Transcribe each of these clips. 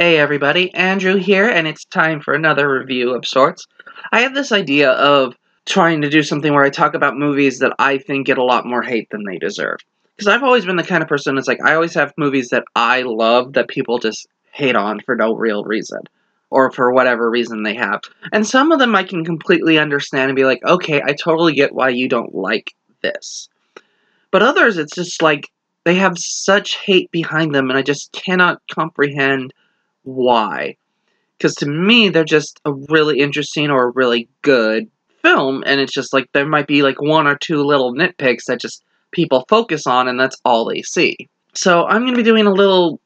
Hey everybody, Andrew here, and it's time for another review of sorts. I have this idea of trying to do something where I talk about movies that I think get a lot more hate than they deserve. Because I've always been the kind of person that's like, I always have movies that I love that people just hate on for no real reason. Or for whatever reason they have. And some of them I can completely understand and be like, okay, I totally get why you don't like this. But others, it's just like, they have such hate behind them, and I just cannot comprehend why. Because to me, they're just a really interesting or a really good film, and it's just like there might be like one or two little nitpicks that just people focus on, and that's all they see. So I'm going to be doing a little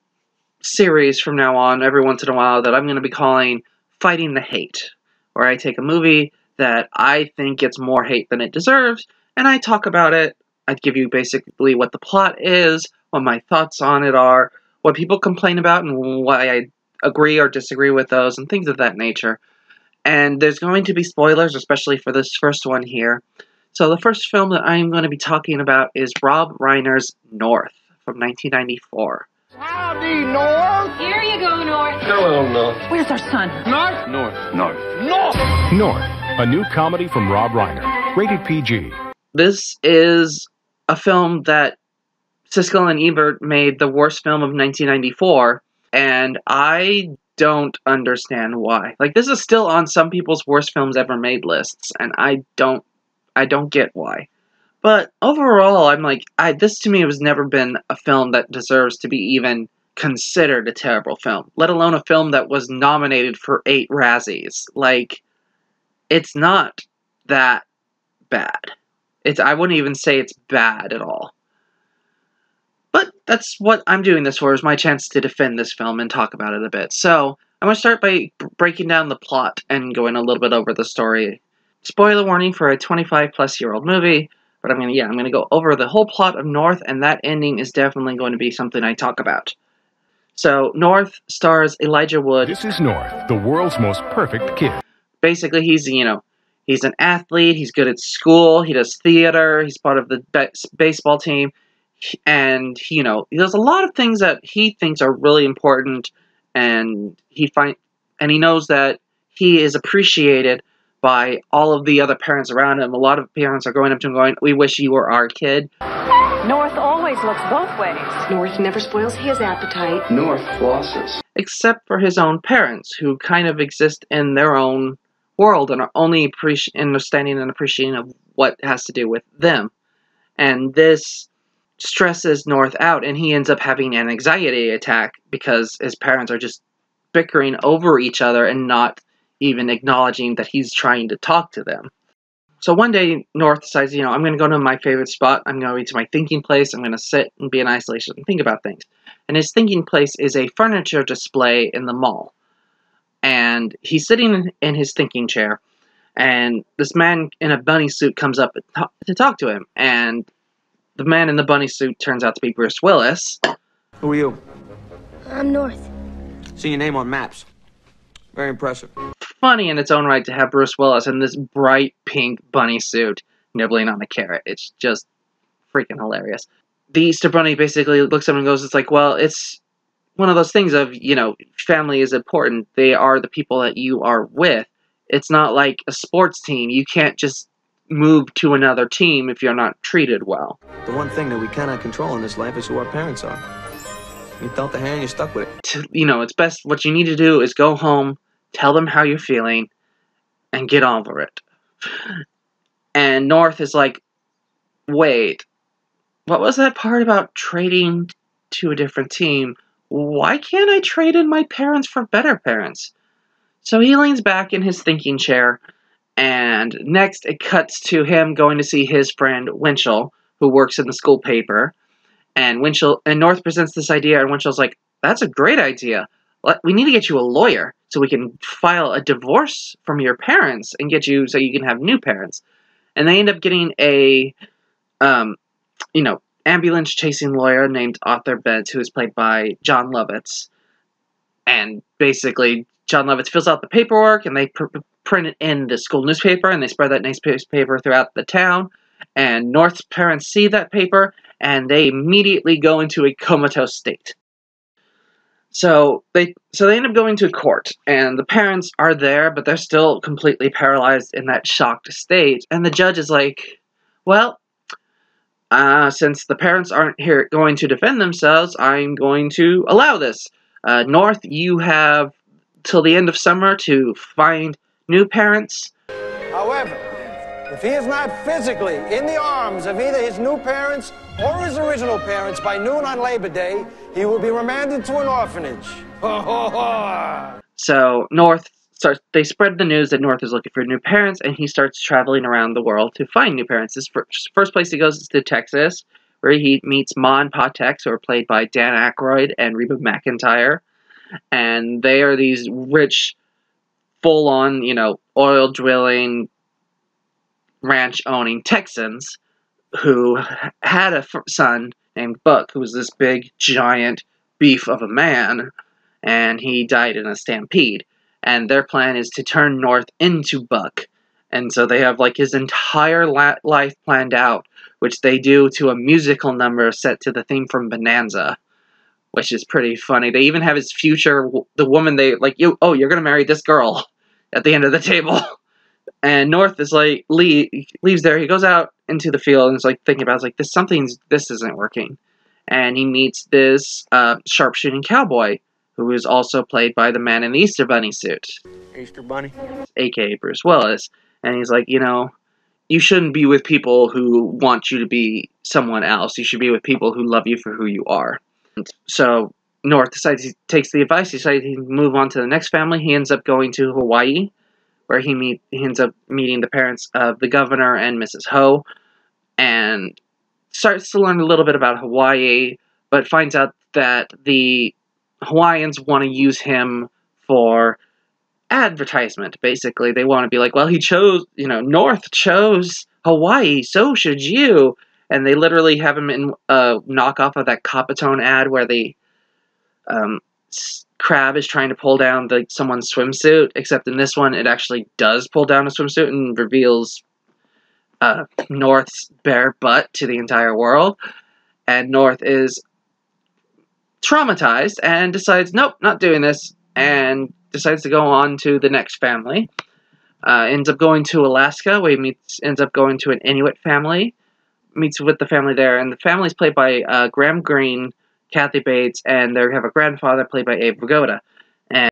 series from now on, every once in a while, that I'm going to be calling Fighting the Hate, where I take a movie that I think gets more hate than it deserves, and I talk about it. I give you basically what the plot is, what my thoughts on it are, what people complain about, and why I agree or disagree with those, and things of that nature. And there's going to be spoilers, especially for this first one here. So the first film that I'm going to be talking about is Rob Reiner's North from 1994. Howdy, North! Here you go, North. Hello, North. Where's our son? North? North. North. North! North, a new comedy from Rob Reiner, rated PG. This is a film that Siskel and Ebert made the worst film of 1994, and I don't understand why. Like this is still on some people's worst films ever made lists, and I don't I don't get why. But overall, I'm like, I this to me has never been a film that deserves to be even considered a terrible film, let alone a film that was nominated for eight Razzies. Like, it's not that bad. It's I wouldn't even say it's bad at all. But that's what I'm doing this for, is my chance to defend this film and talk about it a bit. So, I'm going to start by breaking down the plot and going a little bit over the story. Spoiler warning for a 25 plus year old movie, but I'm going to, yeah, I'm going to go over the whole plot of North, and that ending is definitely going to be something I talk about. So, North stars Elijah Wood. This is North, the world's most perfect kid. Basically, he's, you know, he's an athlete, he's good at school, he does theater, he's part of the be- baseball team, and, you know, there's a lot of things that he thinks are really important, and he find and he knows that he is appreciated by all of the other parents around him. A lot of parents are going up to him going, We wish you were our kid. North always looks both ways. North never spoils his appetite. North flosses. except for his own parents, who kind of exist in their own world and are only appreci- understanding and appreciating of what has to do with them. And this stresses North out, and he ends up having an anxiety attack because his parents are just bickering over each other and not even acknowledging that he's trying to talk to them. So one day, North decides, you know, I'm going to go to my favorite spot. I'm going to my thinking place. I'm going to sit and be in isolation and think about things. And his thinking place is a furniture display in the mall. And he's sitting in- in his thinking chair, and this man in a bunny suit comes up to talk to him. And the man in the bunny suit turns out to be Bruce Willis. Who are you? I'm North. See your name on maps. Very impressive. Funny in its own right to have Bruce Willis in this bright pink bunny suit nibbling on a carrot. It's just freaking hilarious. The Easter Bunny basically looks at him and goes, It's like, well, it's one of those things of, you know, family is important. They are the people that you are with. It's not like a sports team. You can't just move to another team if you're not treated well. The one thing that we cannot control in this life is who our parents are. You felt the hand, you're stuck with it. you know, it's best what you need to do is go home, tell them how you're feeling, and get over it. And North is like, wait, what was that part about trading to a different team? Why can't I trade in my parents for better parents? So he leans back in his thinking chair, and next it cuts to him going to see his friend Winchell, who works in the school paper. And Winchell and North presents this idea, and Winchell's like, "That's a great idea. We need to get you a lawyer so we can file a divorce from your parents and get you so you can have new parents." And they end up getting a, um, you know, ambulance chasing lawyer named Arthur Belt, who is played by Jon Lovitz. And basically, Jon Lovitz fills out the paperwork, and they pr- print it in the school newspaper, and they spread that newspaper throughout the town. And North's parents see that paper, and they immediately go into a comatose state. So they so they end up going to court, and the parents are there, but they're still completely paralyzed in that shocked state. And the judge is like, "Well, uh, since the parents aren't here going to defend themselves, I'm going to allow this. Uh, North, you have till the end of summer to find new parents. However, if he is not physically in the arms of either his new parents or his original parents by noon on Labor Day, he will be remanded to an orphanage. So North starts. They spread the news that North is looking for new parents, and he starts traveling around the world to find new parents. His first, first place he goes is to Texas, where he meets Ma and Pa Tex, who are played by Dan Aykroyd and Reba McEntire, and they are these rich, full-on, you know, oil drilling, ranch owning Texans who had a son named Buck, who was this big, giant beef of a man, and he died in a stampede. And their plan is to turn North into Buck. And so they have like his entire la- life planned out, which they do to a musical number set to the theme from Bonanza, which is pretty funny. They even have his future, the woman they like, you, oh, you're gonna marry this girl at the end of the table. And North is like, leave, leaves there. He goes out into the field and is like thinking about, it's like, this something's, this isn't working. And he meets this uh, sharpshooting cowboy who is also played by the man in the Easter Bunny suit, Easter Bunny. aka Bruce Willis. And he's like, you know, you shouldn't be with people who want you to be someone else. You should be with people who love you for who you are. And so North decides he takes the advice. He decides he can move on to the next family. He ends up going to Hawaii, where he meet he ends up meeting the parents of the governor and Mrs. Ho, and starts to learn a little bit about Hawaii, but finds out that the Hawaiians want to use him for advertisement. Basically, they want to be like, well, he chose, you know, North chose Hawaii, so should you. And they literally have him in uh, a knockoff of that Coppertone ad where the um, crab is trying to pull down the someone's swimsuit. Except in this one, it actually does pull down a swimsuit and reveals uh, North's bare butt to the entire world. And North is traumatized and decides, nope, not doing this, and decides to go on to the next family. Uh, ends up going to Alaska, where he meets, ends up going to an Inuit family, meets with the family there, and the family is played by uh, Graham Greene, Kathy Bates, and they have a grandfather played by Abe Vigoda. And,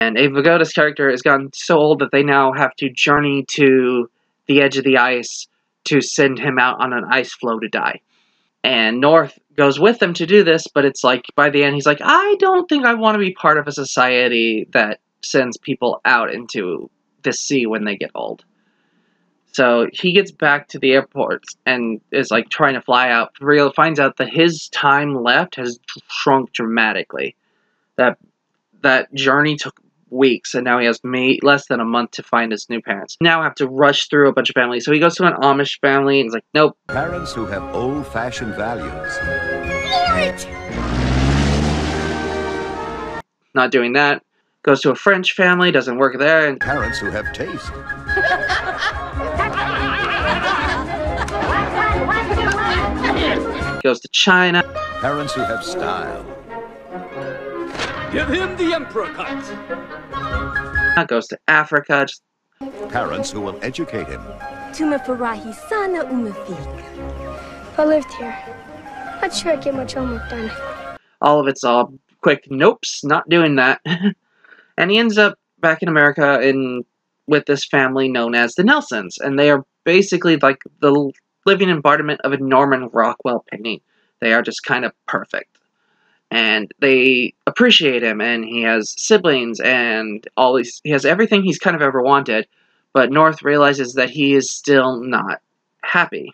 and Abe Vigoda's character has gotten so old that they now have to journey to the edge of the ice to send him out on an ice floe to die. And North goes with them to do this, but it's like by the end he's like, I don't think I want to be part of a society that sends people out into the sea when they get old. So he gets back to the airport and is like trying to fly out. Real finds out that his time left has shrunk dramatically. That that journey took weeks, and now he has may, less than a month to find his new parents. Now I have to rush through a bunch of families. So he goes to an Amish family and he's like, nope, Parents who have old fashioned values. not doing that. Goes to a French family, doesn't work there, and Parents who have taste. goes to China. Parents who have style. Give him the emperor cut. Goes to Africa. Just Parents who will educate him. Tumefurahi sana umefika. If I lived here, I'd sure get much homework done. all of it's all quick nopes not doing that and he ends up back in america in with this family known as the nelsons and they are basically like the living embodiment of a norman rockwell painting they are just kind of perfect and they appreciate him and he has siblings and all these he has everything he's kind of ever wanted but north realizes that he is still not happy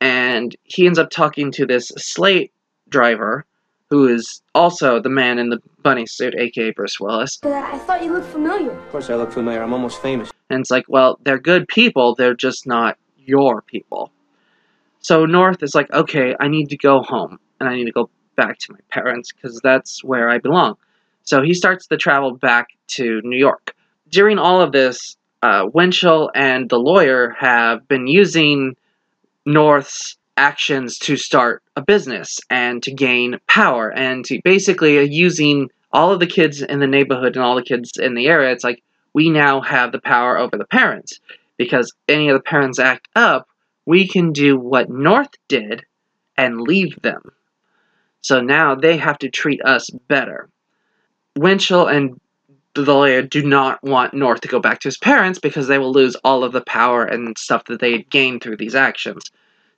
and he ends up talking to this slate driver who is also the man in the bunny suit, aka Bruce Willis. I thought you looked familiar. Of course, I look familiar. I'm almost famous. And it's like, well, they're good people, they're just not your people. So North is like, okay, I need to go home, and I need to go back to my parents, because that's where I belong. So he starts to travel back to New York. During all of this, uh, Winchell and the lawyer have been using North's actions to start a business and to gain power and to basically uh, using all of the kids in the neighborhood and all the kids in the area. It's like we now have the power over the parents because any of the parents act up, we can do what North did and leave them. So now they have to treat us better. Winchell and the lawyer do not want North to go back to his parents because they will lose all of the power and stuff that they had gained through these actions.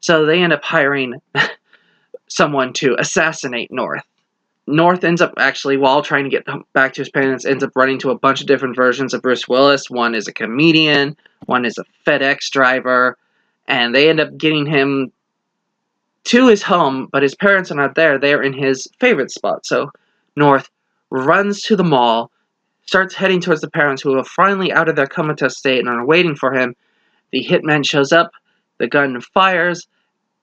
So they end up hiring someone to assassinate North. North ends up actually, while trying to get back to his parents, ends up running to a bunch of different versions of Bruce Willis. One is a comedian, one is a FedEx driver, and they end up getting him to his home, but his parents are not there. They are in his favorite spot. So North runs to the mall, starts heading towards the parents who are finally out of their comatose state and are waiting for him. The hitman shows up, the gun fires,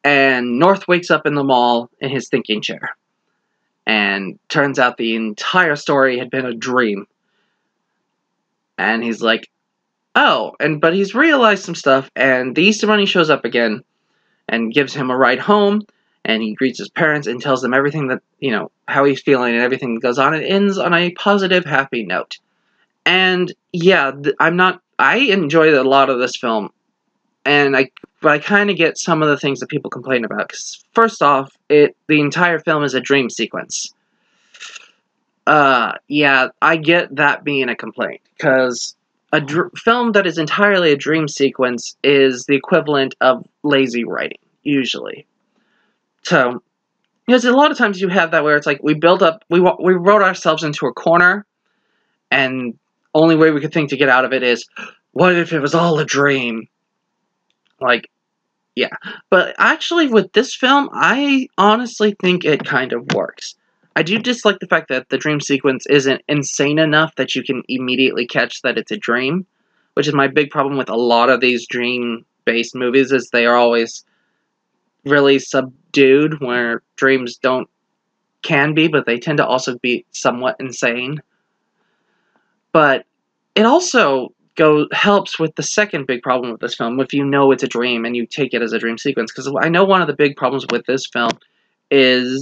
and North wakes up in the mall in his thinking chair. And turns out the entire story had been a dream. And he's like, oh, and but he's realized some stuff, and the Easter Bunny shows up again and gives him a ride home, and he greets his parents and tells them everything that, you know, how he's feeling and everything that goes on. It ends on a positive, happy note. And yeah, I'm not, I enjoyed a lot of this film, and I, but I kind of get some of the things that people complain about. Because first off, it the entire film is a dream sequence. Uh, yeah, I get that being a complaint because a dr- film that is entirely a dream sequence is the equivalent of lazy writing, usually. So, because a lot of times you have that where it's like we build up, we we wrote ourselves into a corner, and only way we could think to get out of it is, what if it was all a dream? Like, yeah. But actually, with this film, I honestly think it kind of works. I do dislike the fact that the dream sequence isn't insane enough that you can immediately catch that it's a dream, which is my big problem with a lot of these dream-based movies is they are always really subdued where dreams don't can be, but they tend to also be somewhat insane. But it also go helps with the second big problem with this film if you know it's a dream and you take it as a dream sequence because I know one of the big problems with this film is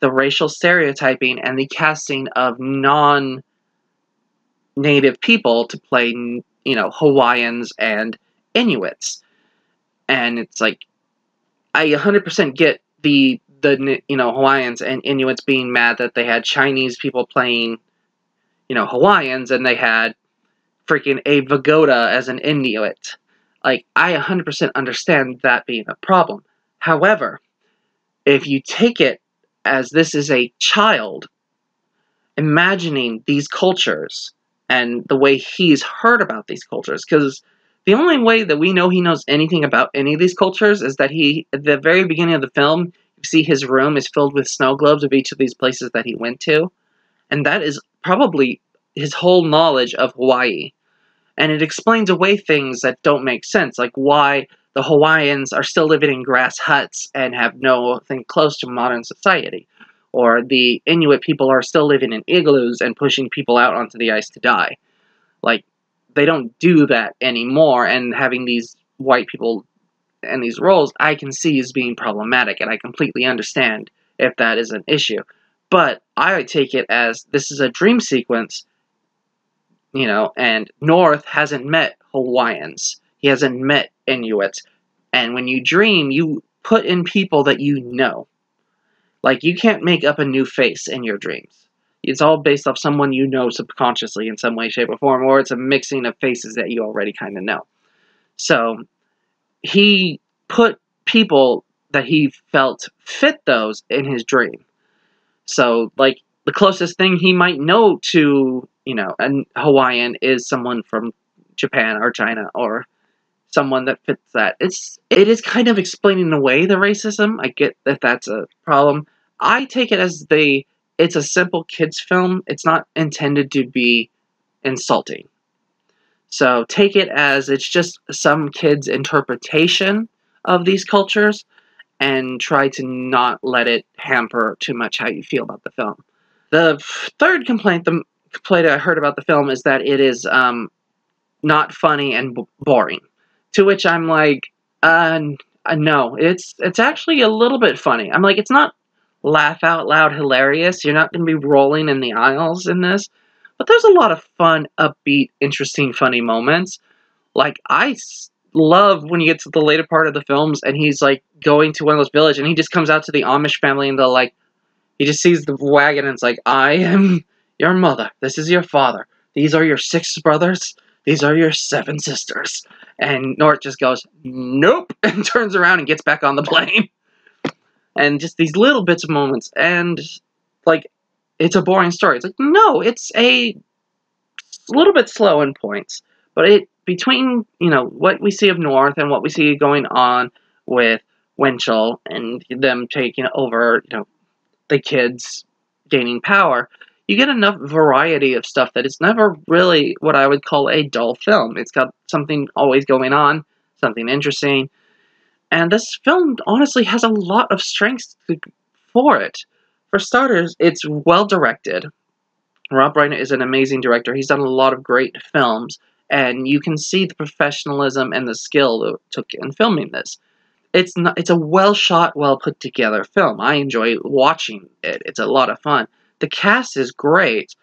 the racial stereotyping and the casting of non native people to play you know Hawaiians and Inuits. And it's like I 100% get the the you know Hawaiians and Inuits being mad that they had Chinese people playing you know Hawaiians and they had freaking Abe Vigoda as an Inuit. Like I 100% understand that being a problem. However, if you take it as this is a child imagining these cultures and the way he's heard about these cultures because the only way that we know he knows anything about any of these cultures is that he at the very beginning of the film you see his room is filled with snow globes of each of these places that he went to and that is probably his whole knowledge of Hawaii and it explains away things that don't make sense like why the Hawaiians are still living in grass huts and have nothing close to modern society. Or the Inuit people are still living in igloos and pushing people out onto the ice to die. Like, they don't do that anymore, and having these white people in these roles, I can see as being problematic, and I completely understand if that is an issue. But I take it as this is a dream sequence, you know, and North hasn't met Hawaiians. He hasn't met Inuits. And when you dream, you put in people that you know. Like, you can't make up a new face in your dreams. It's all based off someone you know subconsciously in some way, shape, or form, or it's a mixing of faces that you already kind of know. So, he put people that he felt fit those in his dream. So, like, the closest thing he might know to, you know, a Hawaiian is someone from Japan or China or someone that fits that. It's it is kind of explaining away the racism. I get that that's a problem. I take it as the it's a simple kids film. It's not intended to be insulting. So take it as it's just some kids' interpretation of these cultures and try to not let it hamper too much how you feel about the film. The third complaint, the complaint I heard about the film is that it is um, not funny and boring. To which I'm like, uh, Uh, no, it's it's actually a little bit funny. I'm like, it's not laugh out loud hilarious. You're not going to be rolling in the aisles in this, but there's a lot of fun, upbeat, interesting, funny moments. Like I love when you get to the later part of the films and he's like going to one of those villages and he just comes out to the Amish family and they're like, he just sees the wagon and it's like, I am your mother. This is your father. These are your six brothers. These are your seven sisters. And Nort just goes, nope, and turns around and gets back on the plane. And just these little bits of moments. And, like, it's a boring story. It's like, no, it's a little bit slow in points. But it, between, you know, what we see of North and what we see going on with Winchell and them taking over, you know, the kids gaining power, you get enough variety of stuff that it's never really what I would call a dull film. It's got something always going on, something interesting, and this film honestly has a lot of strengths for it. For starters, it's well directed. Rob Reiner is an amazing director. He's done a lot of great films, and you can see the professionalism and the skill that took in filming this. It's not, it's a well shot, well put together film. I enjoy watching it. It's a lot of fun. The cast is great.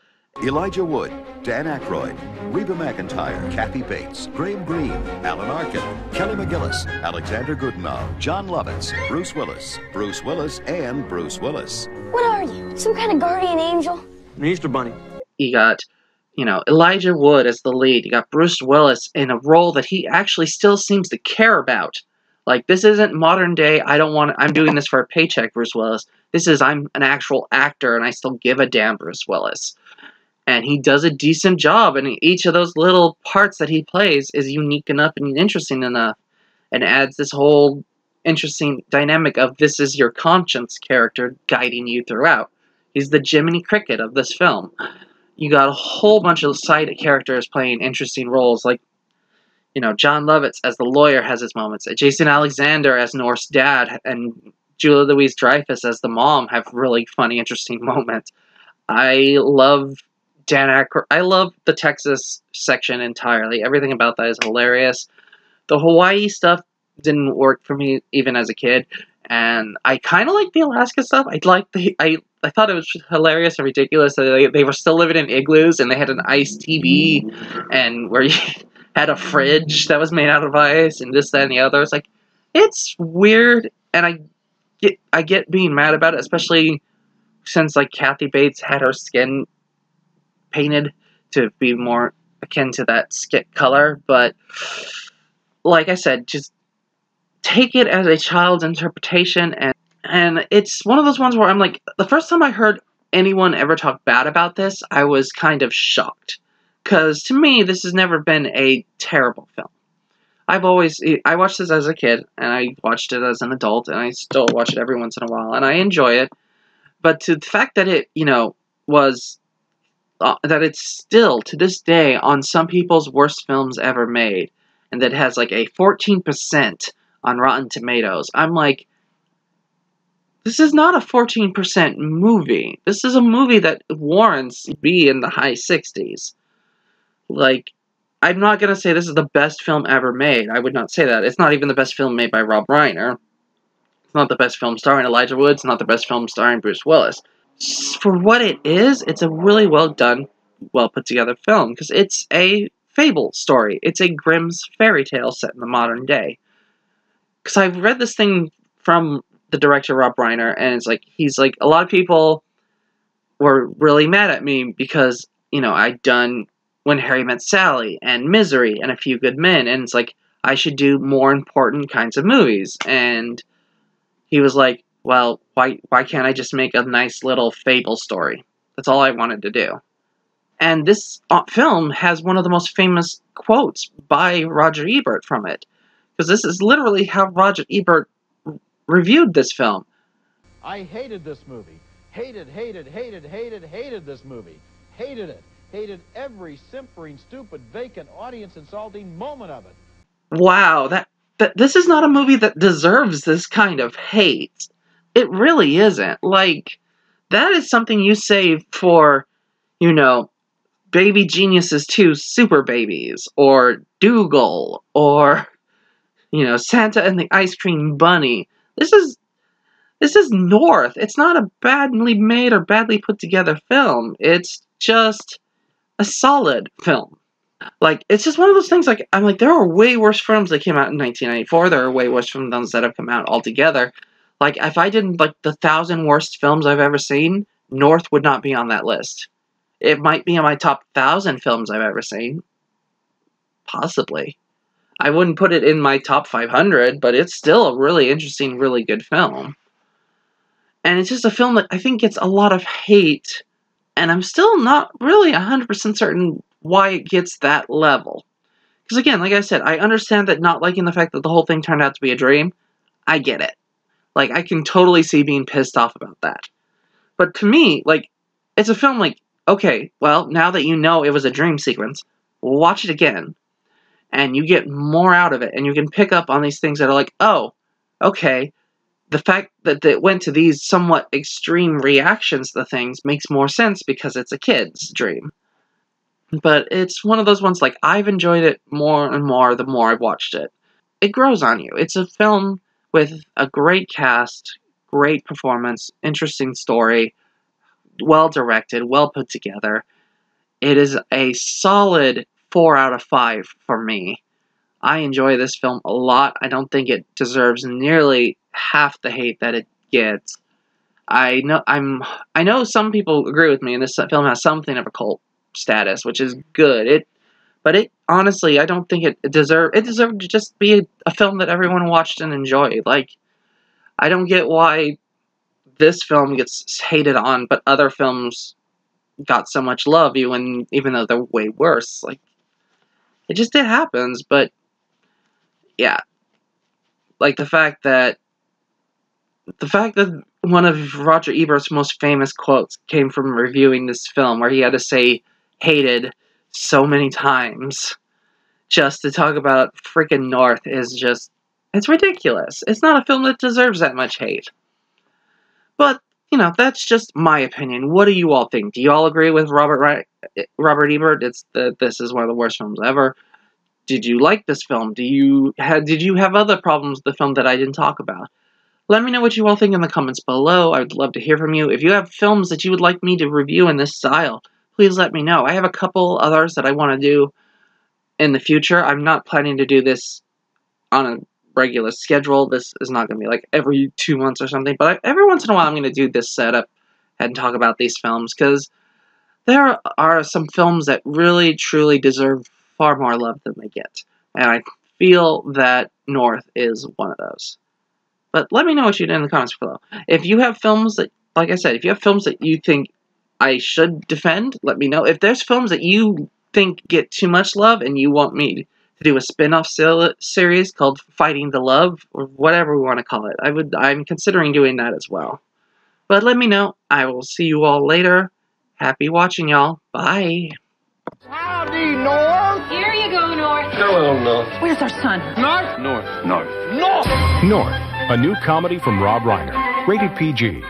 Elijah Wood, Dan Aykroyd, Reba McEntire, Kathy Bates, Graham Greene, Alan Arkin, Kelly McGillis, Alexander Godunov, Jon Lovitz, Bruce Willis, Bruce Willis, and Bruce Willis. What are you? Some kind of guardian angel? An Easter bunny. You got, you know, Elijah Wood as the lead. You got Bruce Willis in a role that he actually still seems to care about. Like this isn't modern day. I don't want. I'm doing this for a paycheck, Bruce Willis. This is I'm an actual actor, and I still give a damn, Bruce Willis. And he does a decent job, and each of those little parts that he plays is unique enough and interesting enough, and adds this whole interesting dynamic of this is your conscience character guiding you throughout. He's the Jiminy Cricket of this film. You got a whole bunch of side characters playing interesting roles, like you know, Jon Lovitz as the lawyer has his moments. Jason Alexander as Norse dad and Julia Louis-Dreyfus as the mom have really funny, interesting moments. I love Dan Aykroyd. I love the Texas section entirely. Everything about that is hilarious. The Hawaii stuff didn't work for me even as a kid, and I kind of like the Alaska stuff. I like the I. I thought it was hilarious and ridiculous they, they were still living in igloos and they had an ice TV and where you had a fridge that was made out of ice and this, that, and the other. It's like, it's weird, and I get I get being mad about it, especially since like Kathy Bates had her skin painted to be more akin to that skit color. But like I said, just take it as a child's interpretation, and and it's one of those ones where I'm like, the first time I heard anyone ever talk bad about this, I was kind of shocked because to me this has never been a terrible film. I've always i watched this as a kid and i watched it as an adult and i still watch it every once in a while and i enjoy it. But to the fact that it you know was uh, that it's still to this day on some people's worst films ever made and that has like a 14% on rotten tomatoes i'm like this is not a 14% movie. This is a movie that warrants be in the high 60s like I'm not gonna say this is the best film ever made. I would not say that. It's not even the best film made by Rob Reiner. It's not the best film starring Elijah Wood. It's not the best film starring Bruce Willis. For what it is, it's a really well done, well put together film because it's a fable story. It's a Grimm's fairy tale set in the modern day. Because I've read this thing from the director Rob Reiner, and it's like he's like a lot of people were really mad at me because you know I'd done when Harry Met Sally and Misery and A Few Good Men, and it's like I should do more important kinds of movies. And he was like, "Well, why why can't I just make a nice little fable story?" That's all I wanted to do. And this uh, film has one of the most famous quotes by Roger Ebert from it, because this is literally how Roger Ebert reviewed this film. I hated this movie. Hated, hated, hated, hated, hated this movie. Hated it hated every simpering, stupid, vacant, audience-insulting moment of it. Wow, that, that this is not a movie that deserves this kind of hate. It really isn't. Like, that is something you save for, you know, Baby Geniuses 2 Super Babies, or Doogal, or, you know, Santa and the Ice Cream Bunny. This is this is North. It's not a badly made or badly put together film. It's just a solid film. Like it's just one of those things. Like I'm like there are way worse films that came out in 1994. There are way worse films that have come out altogether. Like if I didn't like the thousand worst films I've ever seen, North would not be on that list. It might be in my top thousand films I've ever seen. Possibly. I wouldn't put it in my top 500, but it's still a really interesting, really good film. And it's just a film that I think gets a lot of hate, and I'm still not really 100% certain why it gets that level. Because again, like I said, I understand that not liking the fact that the whole thing turned out to be a dream. I get it. Like, I can totally see being pissed off about that. But to me, like, it's a film like, okay, well, now that you know it was a dream sequence, watch it again. And you get more out of it, and you can pick up on these things that are like, oh, okay, the fact that it went to these somewhat extreme reactions to things makes more sense because it's a kid's dream. But it's one of those ones like I've enjoyed it more and more the more I've watched it. It grows on you. It's a film with a great cast, great performance, interesting story, well directed, well put together. It is a solid 4 out of 5 for me. I enjoy this film a lot. I don't think it deserves nearly half the hate that it gets. I know I'm I know some people agree with me and this film has something of a cult status, which is good. It but it honestly I don't think it, it deserved it deserved to just be a, a film that everyone watched and enjoyed. Like I don't get why this film gets hated on but other films got so much love even even though they're way worse. Like it just it happens, but yeah. Like the fact that the fact that one of Roger Ebert's most famous quotes came from reviewing this film, where he had to say hated so many times just to talk about freaking North, is just. It's ridiculous. It's not a film that deserves that much hate. But, you know, that's just my opinion. What do you all think? Do you all agree with Robert Robert Ebert? It's the, this is one of the worst films ever. Did you like this film? Do you had did you have other problems with the film that I didn't talk about? Let me know what you all think in the comments below. I'd love to hear from you. If you have films that you would like me to review in this style, please let me know. I have a couple others that I want to do in the future. I'm not planning to do this on a regular schedule. This is not going to be like every two months or something, but every once in a while I'm going to do this setup and talk about these films because there are some films that really, truly deserve far more love than they get. And I feel that North is one of those. But let me know what you did in the comments below. If you have films that, like I said, if you have films that you think I should defend, let me know. If there's films that you think get too much love and you want me to do a spin-off series called Fighting the Love, or whatever we want to call it, I would, I'm considering doing that as well. But let me know. I will see you all later. Happy watching, y'all. Bye. Howdy, North. Here you go, North. Hello, North. Where's our son? North? North. North. North. North, a new comedy from Rob Reiner. Rated PG.